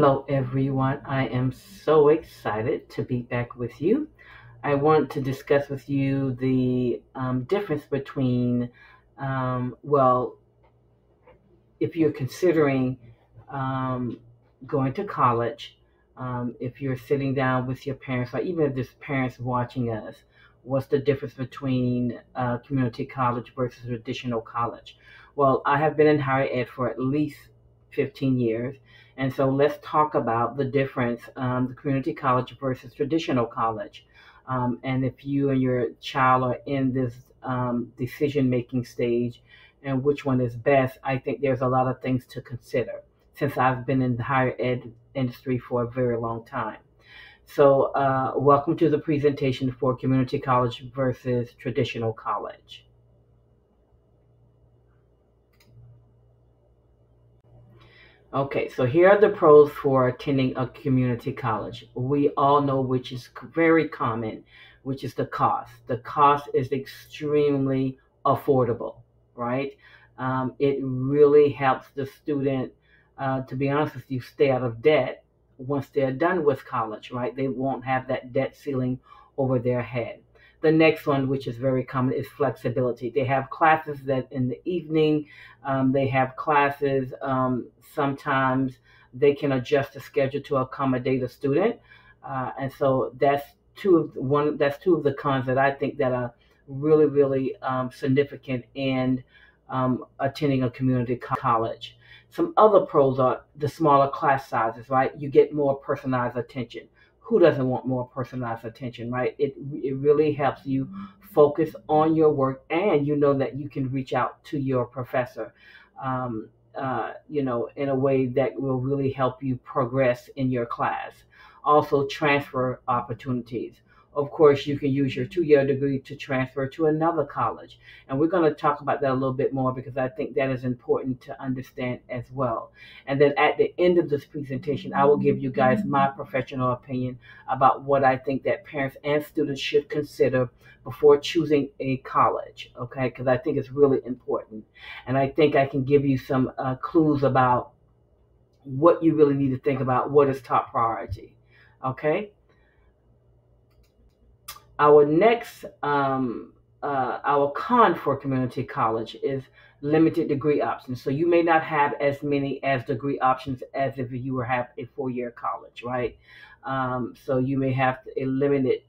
Hello, everyone. I am so excited to be back with you. I want to discuss with you the um, difference between, um, well, if you're considering um, going to college, um, if you're sitting down with your parents, or even if there's parents watching us, what's the difference between uh, community college versus traditional college? Well, I have been in higher ed for at least 15 years. And so let's talk about the difference, um, the community college versus traditional college. Um, and if you and your child are in this um, decision making stage and which one is best, I think there's a lot of things to consider since I've been in the higher ed industry for a very long time. So, uh, welcome to the presentation for community college versus traditional college. Okay, so here are the pros for attending a community college. We all know which is very common, which is the cost. The cost is extremely affordable, right? Um, it really helps the student, uh, to be honest with you, stay out of debt once they're done with college, right? They won't have that debt ceiling over their head. The next one, which is very common, is flexibility. They have classes that in the evening, um, they have classes. Um, sometimes they can adjust the schedule to accommodate a student, uh, and so that's two of the, one. That's two of the cons that I think that are really, really um, significant in um, attending a community college. Some other pros are the smaller class sizes, right? You get more personalized attention who doesn't want more personalized attention, right? It it really helps you focus on your work, and you know that you can reach out to your professor, um, uh, you know, in a way that will really help you progress in your class. Also, transfer opportunities of course, you can use your two year degree to transfer to another college. And we're going to talk about that a little bit more because I think that is important to understand as well. And then at the end of this presentation, I will give you guys my professional opinion about what I think that parents and students should consider before choosing a college, okay? Because I think it's really important. And I think I can give you some uh, clues about what you really need to think about, what is top priority, okay? Our next, um, uh, our con for community college is limited degree options. So you may not have as many as degree options as if you were have a four year college, right? Um, so you may have a limited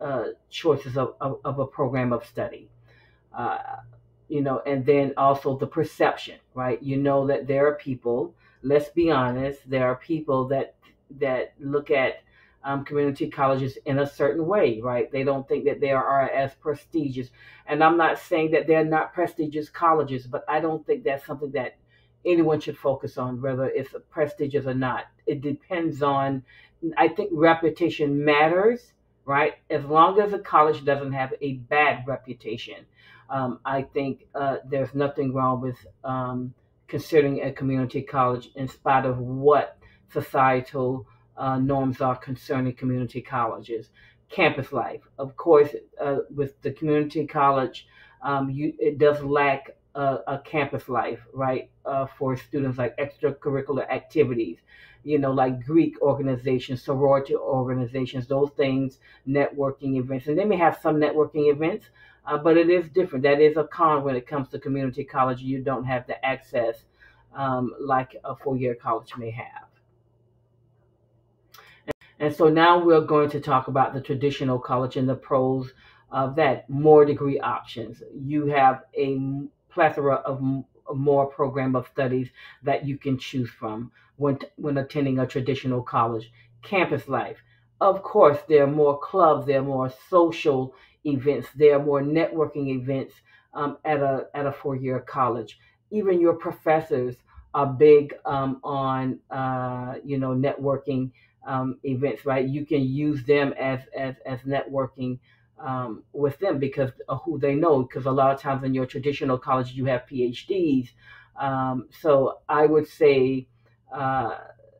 uh, choices of, of, of, a program of study. Uh, you know, and then also the perception, right? You know that there are people. Let's be honest. There are people that that look at um, community colleges in a certain way, right? They don't think that they are as prestigious. And I'm not saying that they're not prestigious colleges, but I don't think that's something that anyone should focus on, whether it's a prestigious or not. It depends on, I think reputation matters, right? As long as a college doesn't have a bad reputation, um, I think uh, there's nothing wrong with um, considering a community college in spite of what societal uh, norms are concerning community colleges. Campus life, of course, uh, with the community college, um, you, it does lack a, a campus life, right, uh, for students like extracurricular activities, you know, like Greek organizations, sorority organizations, those things, networking events. And they may have some networking events, uh, but it is different. That is a con when it comes to community college. You don't have the access um, like a four year college may have. And so now we're going to talk about the traditional college and the pros of that, more degree options. You have a plethora of more program of studies that you can choose from when, when attending a traditional college. Campus life. Of course, there are more clubs, there are more social events, there are more networking events um, at a at a four year college. Even your professors are big um, on uh, you know networking um, events, right? You can use them as as as networking um, with them because of who they know. Because a lot of times in your traditional college, you have PhDs. Um, so I would say uh,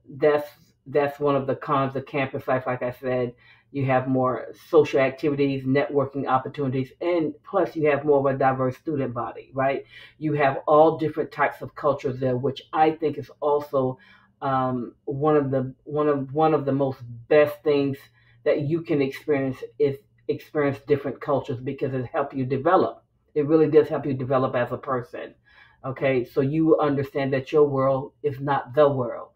that's that's one of the cons of campus life. Like I said, you have more social activities, networking opportunities, and plus you have more of a diverse student body, right? You have all different types of cultures there, which I think is also um, one of the one of one of the most best things that you can experience is experience different cultures because it helps you develop. It really does help you develop as a person. Okay, so you understand that your world is not the world,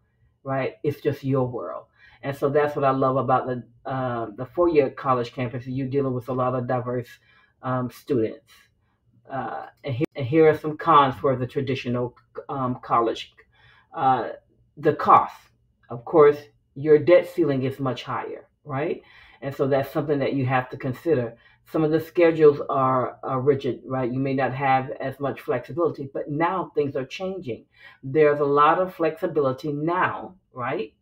right? It's just your world, and so that's what I love about the uh, the four year college campus. You're dealing with a lot of diverse um, students. Uh, and, here, and, here, are some cons for the traditional um, college. Uh, the cost, of course, your debt ceiling is much higher, right? And so that's something that you have to consider. Some of the schedules are, are rigid, right? You may not have as much flexibility, but now things are changing. There's a lot of flexibility now, right?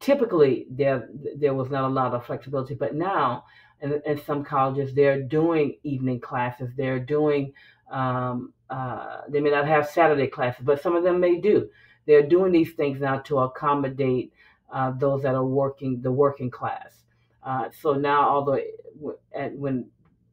Typically, there there was not a lot of flexibility, but now, in, in some colleges, they're doing evening classes. They're doing um, uh, they may not have Saturday classes, but some of them may do. They're doing these things now to accommodate uh, those that are working the working class. Uh, so now, although at, when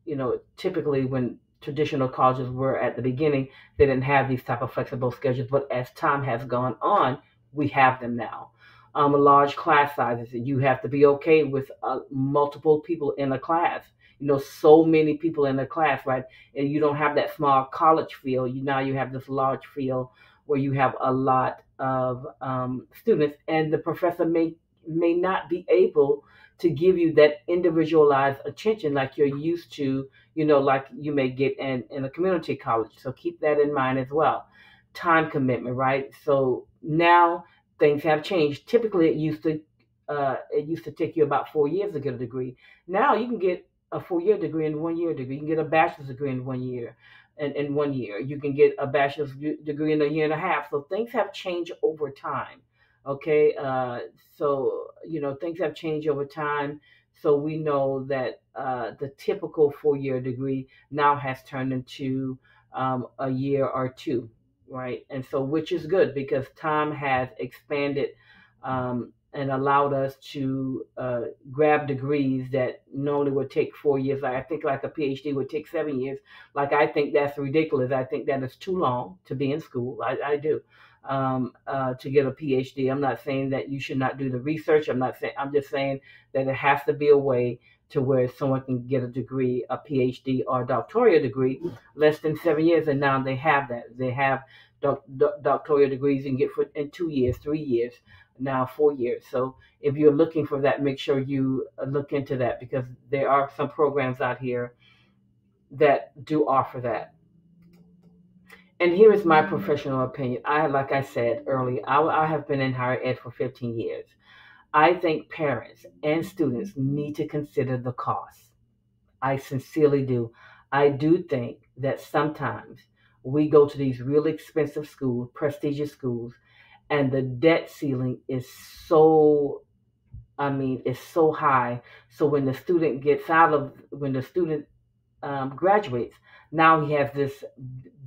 you know typically when traditional colleges were at the beginning, they didn't have these type of flexible schedules. But as time has gone on, we have them now. Um, large class sizes. You have to be okay with uh, multiple people in a class. You know, so many people in a class, right? And you don't have that small college feel. You now you have this large feel where you have a lot of um, students, and the professor may may not be able to give you that individualized attention like you're used to, you know, like you may get in, in a community college. So keep that in mind as well. Time commitment, right? So now things have changed. Typically, it used to uh, it used to take you about four years to get a degree. Now you can get a four year degree in one year degree. You can get a bachelor's degree in one year. In, in one year, you can get a bachelor's degree in a year and a half. So things have changed over time. Okay, uh, so you know things have changed over time. So we know that uh, the typical four-year degree now has turned into um, a year or two, right? And so which is good because time has expanded um, and allowed us to uh, grab degrees that normally would take four years. I think like a PhD would take seven years. Like I think that's ridiculous. I think that is too long to be in school. I, I do um, uh, to get a PhD. I'm not saying that you should not do the research. I'm not saying. I'm just saying that it has to be a way to where someone can get a degree, a PhD or a doctoral degree, less than seven years, and now they have that. They have doc, doc, doctoral degrees and get for in two years, three years, now four years. So if you're looking for that, make sure you uh, look into that because there are some programs out here that do offer that and here is my professional opinion. I, like I said earlier, I, I have been in higher ed for 15 years. I think parents and students need to consider the cost. I sincerely do. I do think that sometimes we go to these really expensive schools, prestigious schools, and the debt ceiling is so I mean, it's so high. So when the student gets out of, when the student um, graduates, now he has this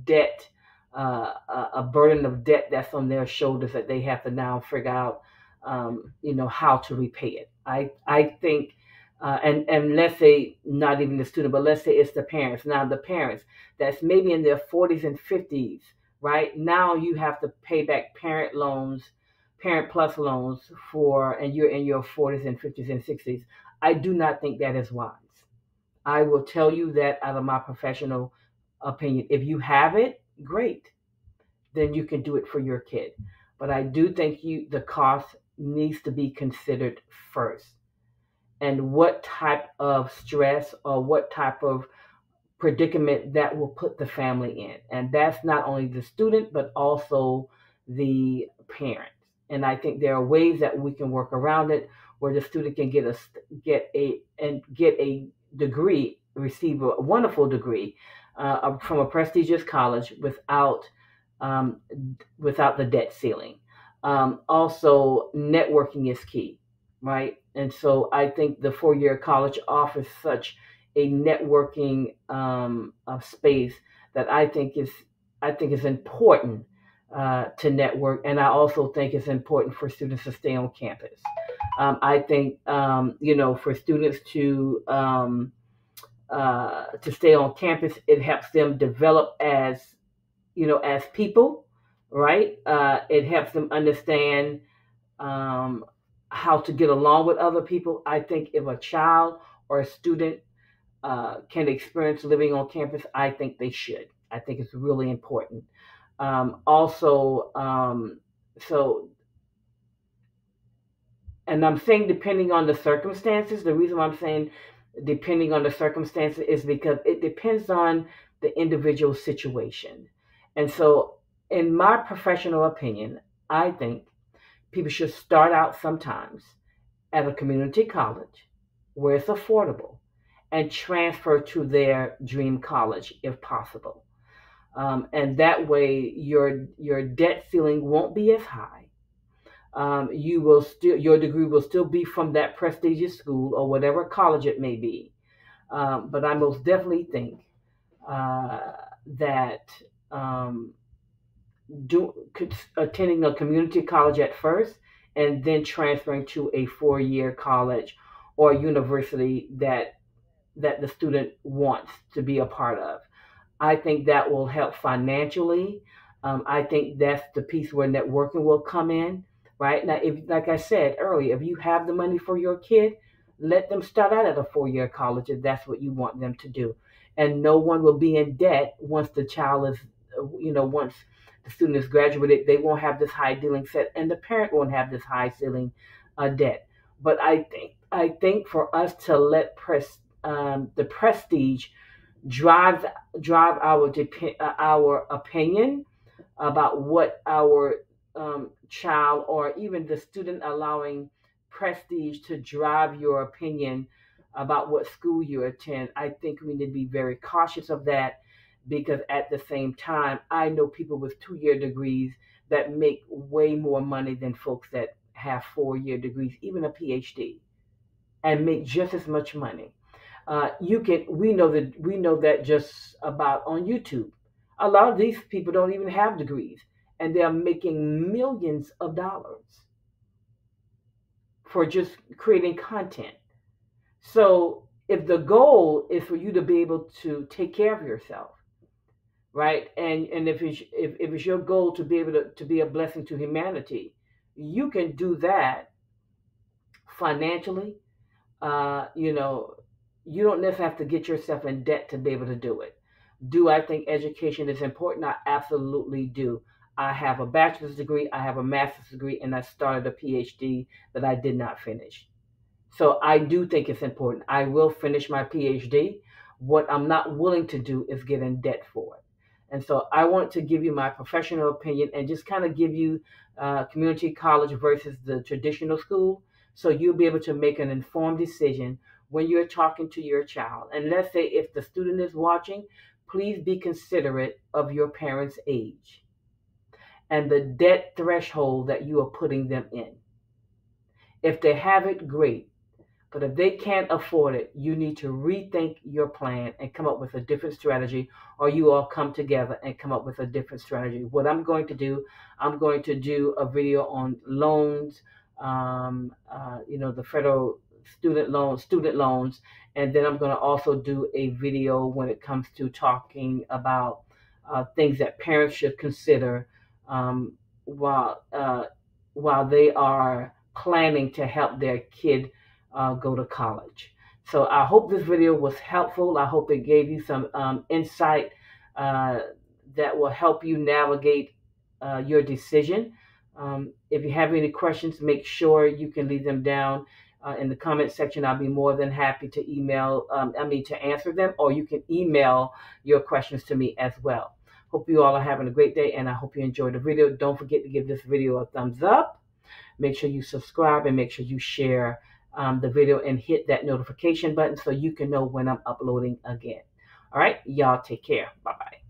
debt uh, a burden of debt that's on their shoulders that they have to now figure out, um, you know, how to repay it. I I think, uh, and and let's say not even the student, but let's say it's the parents. Now the parents that's maybe in their 40s and 50s, right? Now you have to pay back parent loans, parent plus loans for, and you're in your 40s and 50s and 60s. I do not think that is wise. I will tell you that out of my professional opinion. If you have it, great. Then you can do it for your kid. But I do think you the cost needs to be considered first. And what type of stress or what type of predicament that will put the family in. And that's not only the student, but also the parents. And I think there are ways that we can work around it where the student can get a get a and get a degree, receive a wonderful degree, uh, from a prestigious college without um, without the debt ceiling. Um, also, networking is key, right? And so I think the four-year college offers such a networking um, space that I think is I think is important uh, to network, and I also think it's important for students to stay on campus. Um, I think um, you know for students to um, uh, to stay on campus. It helps them develop as, you know, as people, right? Uh, it helps them understand um, how to get along with other people. I think if a child or a student uh, can experience living on campus, I think they should. I think it's really important. Um, also, um, so, and I'm saying depending on the circumstances, the reason why I'm saying depending on the circumstances is because it depends on the individual situation. And so, in my professional opinion, I think people should start out sometimes at a community college where it's affordable and transfer to their dream college if possible. Um, and that way your your debt ceiling won't be as high. Um, you will still your degree will still be from that prestigious school or whatever college it may be. Um, but I most definitely think uh, that um, do, attending a community college at first and then transferring to a four-year college or university that that the student wants to be a part of. I think that will help financially. Um, I think that's the piece where networking will come in, right? Now, if like I said earlier, if you have the money for your kid, let them start out at a four-year college if that's what you want them to do, and no one will be in debt once the child is, you know, once the student is graduated, they won't have this high ceiling set, and the parent won't have this high ceiling uh, debt. But I think I think for us to let press um, the prestige drive drive our uh, our opinion about what our um, child or even the student allowing prestige to drive your opinion about what school you attend. I think we need to be very cautious of that because at the same time, I know people with two year degrees that make way more money than folks that have four year degrees, even a PhD, and make just as much money. Uh, you can we know that we know that just about on YouTube. A lot of these people don't even have degrees, and they are making millions of dollars for just creating content. So if the goal is for you to be able to take care of yourself, right? And and if it's if, if it's your goal to be able to, to be a blessing to humanity, you can do that financially. Uh, you know, you don't necessarily have to get yourself in debt to be able to do it. Do I think education is important? I absolutely do. I have a bachelor's degree, I have a master's degree, and I started a PhD that I did not finish. So I do think it's important. I will finish my PhD. What I'm not willing to do is get in debt for it. And so I want to give you my professional opinion and just kind of give you uh, community college versus the traditional school so you'll be able to make an informed decision when you're talking to your child. And let's say if the student is watching, please be considerate of your parents' age and the debt threshold that you are putting them in. If they have it, great. But if they can't afford it, you need to rethink your plan and come up with a different strategy, or you all come together and come up with a different strategy. What I'm going to do, I'm going to do a video on loans, um, uh, you know, the federal student loans, student loans, and then I'm going to also do a video when it comes to talking about uh, things that parents should consider um, while uh, while they are planning to help their kid uh, go to college. So I hope this video was helpful. I hope it gave you some um, insight uh, that will help you navigate uh, your decision. Um, if you have any questions, make sure you can leave them down uh, in the comment section. I'll be more than happy to email, um, I mean, to answer them, or you can email your questions to me as well. Hope you all are having a great day, and I hope you enjoyed the video. Don't forget to give this video a thumbs up. Make sure you subscribe and make sure you share um, the video and hit that notification button so you can know when I'm uploading again. All right, y'all take care. Bye bye.